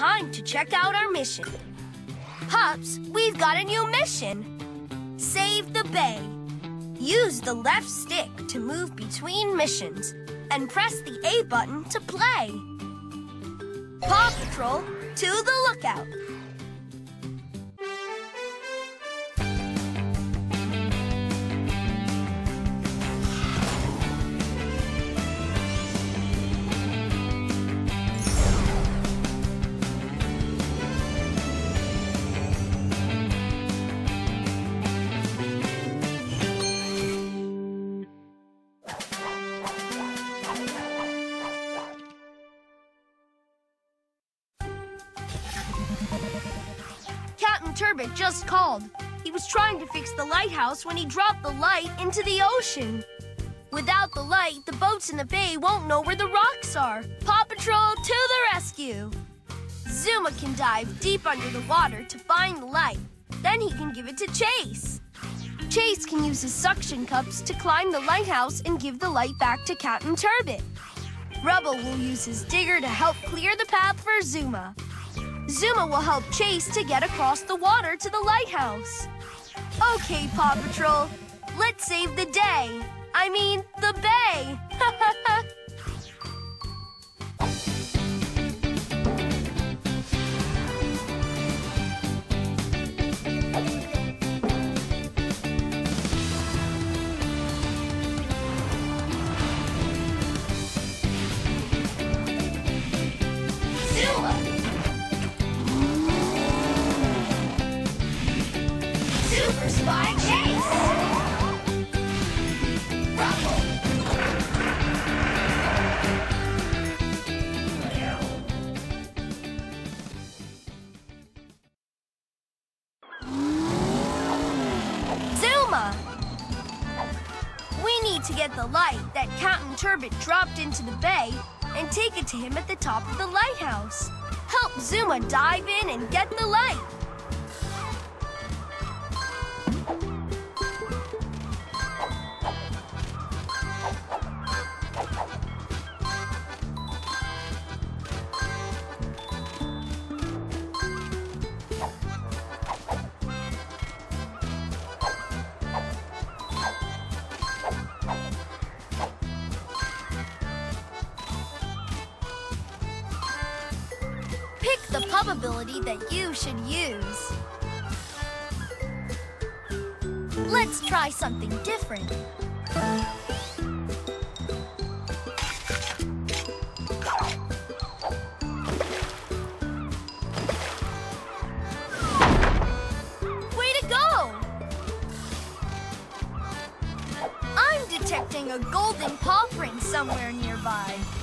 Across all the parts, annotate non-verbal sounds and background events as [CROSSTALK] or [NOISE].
time to check out our mission. Pups, we've got a new mission. Save the bay. Use the left stick to move between missions and press the A button to play. Paw Patrol, to the lookout. Turbot just called. He was trying to fix the lighthouse when he dropped the light into the ocean. Without the light, the boats in the bay won't know where the rocks are. Paw Patrol to the rescue! Zuma can dive deep under the water to find the light. Then he can give it to Chase. Chase can use his suction cups to climb the lighthouse and give the light back to Captain Turbot. Rubble will use his digger to help clear the path for Zuma. Zuma will help Chase to get across the water to the lighthouse. Okay, Paw Patrol, let's save the day. I mean, the bay. [LAUGHS] We need to get the light that Captain Turbot dropped into the bay and take it to him at the top of the lighthouse. Help Zuma dive in and get the light. That you should use. Let's try something different. Way to go! I'm detecting a golden paw print somewhere nearby.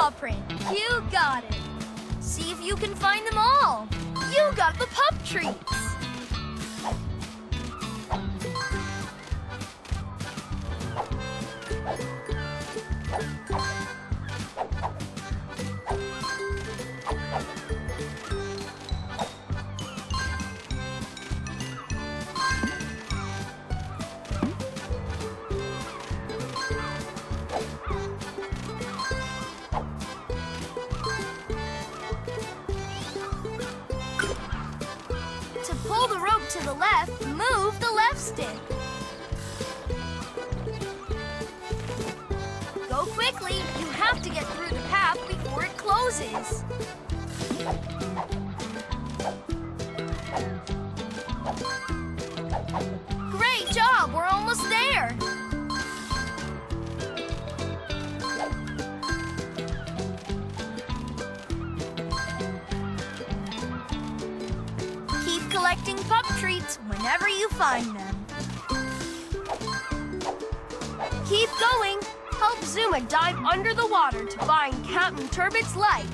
Paw print. You got it. See if you can find them all. You got the pup treats. Have to get through the path before it closes. Great job. We're almost there. Keep collecting pup treats whenever you find them. Keep going. Zuma dive under the water to find Captain Turbot's light.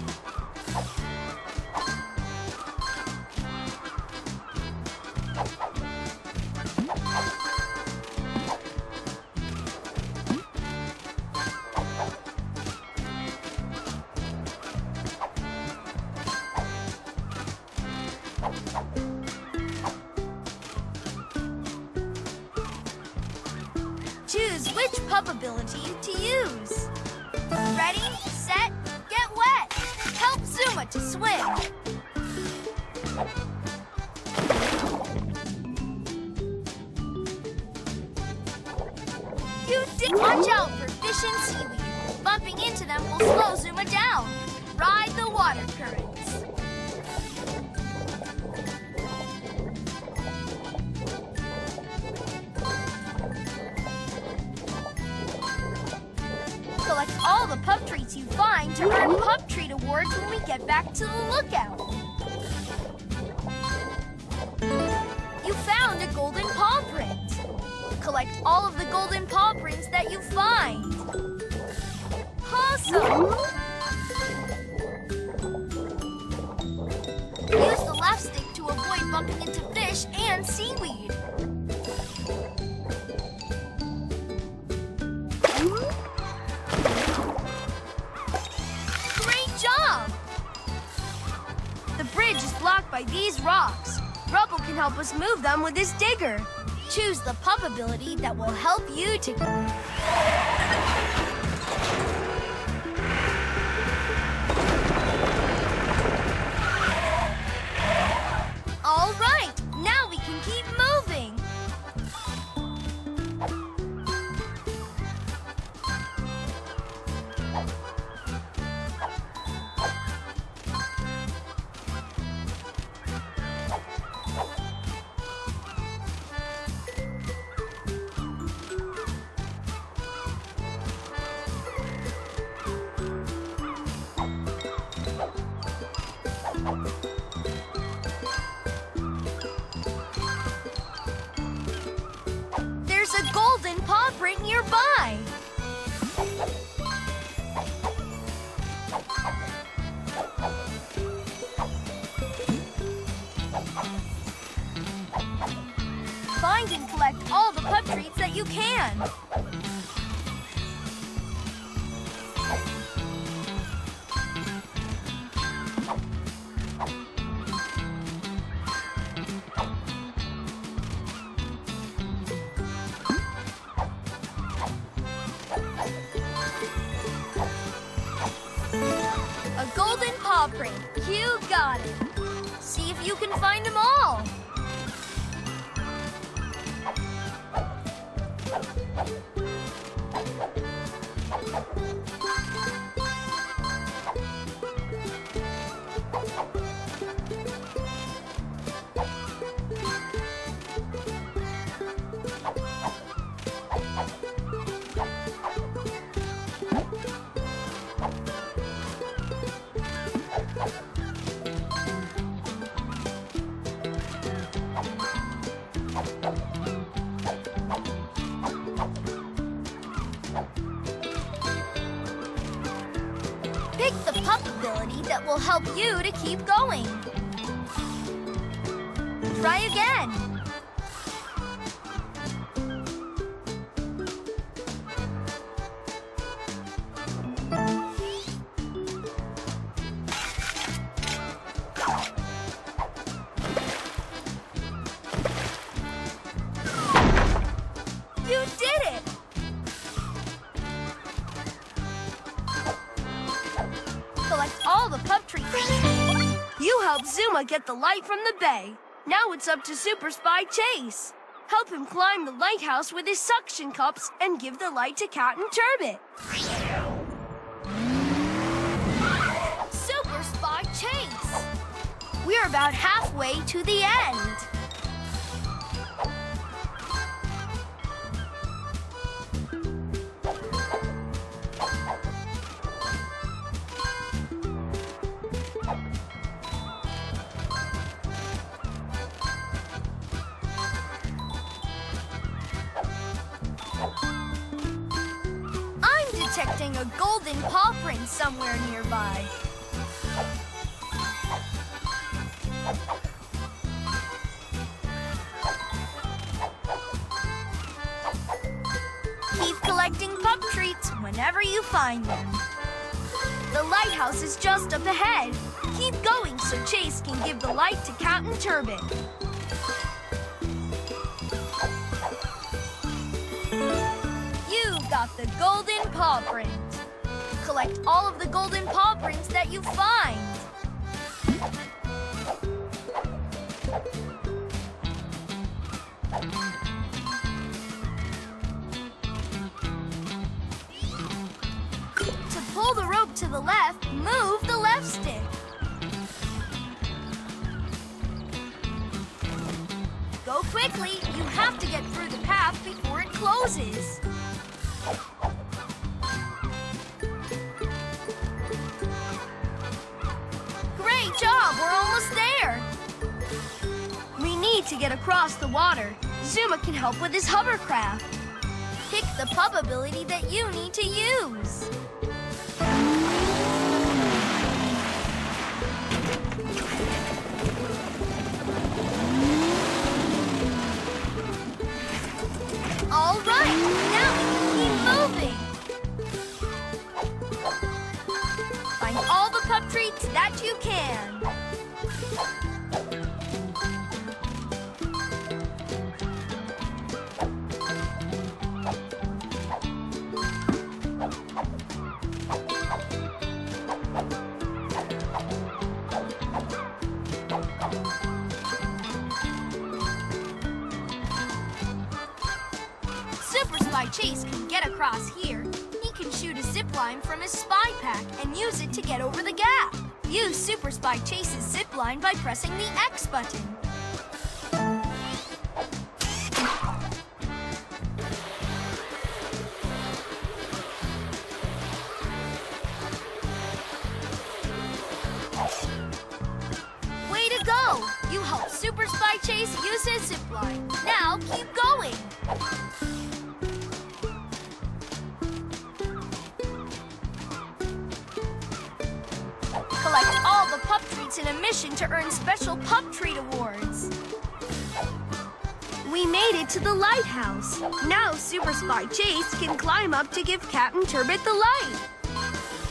Which pup ability to use. Ready, set, get wet. Help Zuma to swim. Watch out for fish and seaweed. Bumping into them will slow Zuma down. Ride the water currents. Collect all the pup treats you find to earn pup treat awards when we get back to the lookout. You found a golden paw print. Collect all of the golden paw prints that you find. Awesome! Use the left stick to avoid bumping into fish and seaweed. By these rocks. Rubble can help us move them with his digger. Choose the pup ability that will help you to... print. You got it. See if you can find them all. That will help you to keep going. Try again. Get the light from the bay. Now it's up to Super Spy Chase. Help him climb the lighthouse with his suction cups and give the light to Captain Turbot. Super Spy Chase! We're about halfway to the end. Detecting a golden paw print somewhere nearby. Keep collecting pup treats whenever you find them. The lighthouse is just up ahead. Keep going so Chase can give the light to Captain Turbot. Golden paw print. Collect all of the golden paw prints that you find. To pull the rope to the left, move the left stick. Go quickly. You have to get through the path before it closes. To get across the water. Zuma can help with his hovercraft. Pick the pup ability that you need to use. All right, now we can keep moving. Find all the pup treats that you can. Shoot a zip line from his spy pack and use it to get over the gap. Use Super Spy Chase's zip line by pressing the X button. In a mission to earn special pup treat awards. We made it to the lighthouse. Now Super Spy Chase can climb up to give Captain Turbot the light.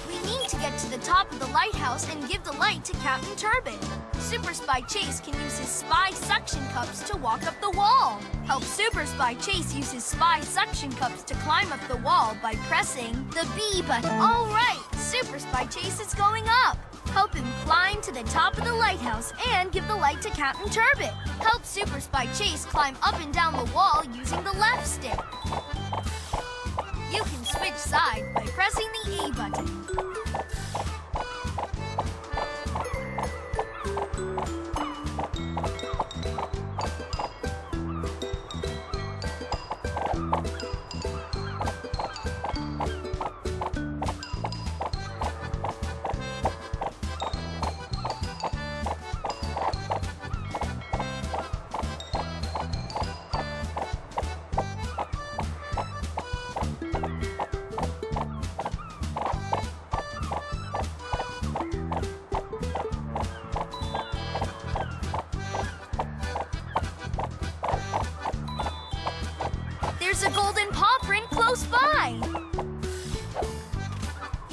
We need to get to the top of the lighthouse and give the light to Captain Turbot. Super Spy Chase can use his spy suction cups to walk up the wall. Help Super Spy Chase use his spy suction cups to climb up the wall by pressing the B button. All right, Super Spy Chase is going up. Help him climb to the top of the lighthouse and give the light to Captain Turbot. Help Super Spy Chase climb up and down the wall using the left stick. You can switch sides by pressing the E button.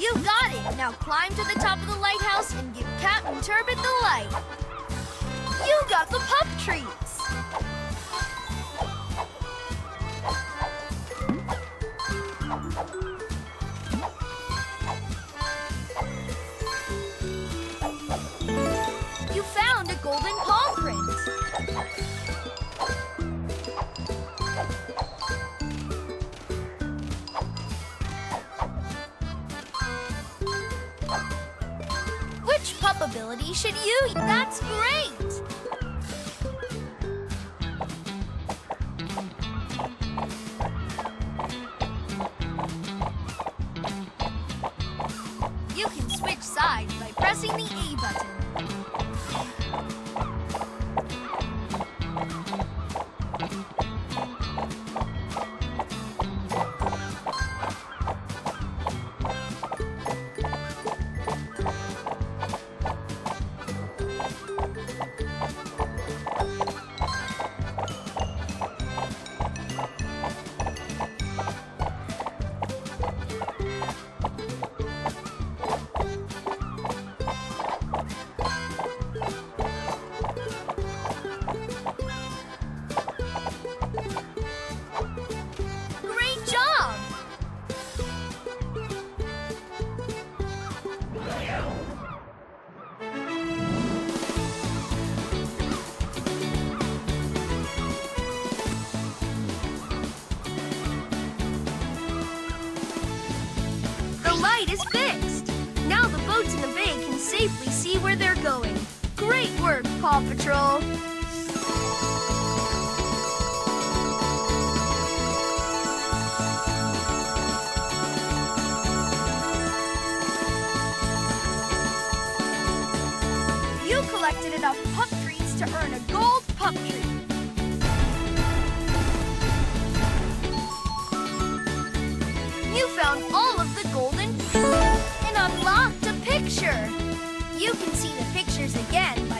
You got it. Now climb to the top of the lighthouse and give Captain Turbot the light. You got the pup treats. Ability should you? That's great! Safely see where they're going. Great work, Paw Patrol! You collected enough pup treats to earn a gold can see the pictures again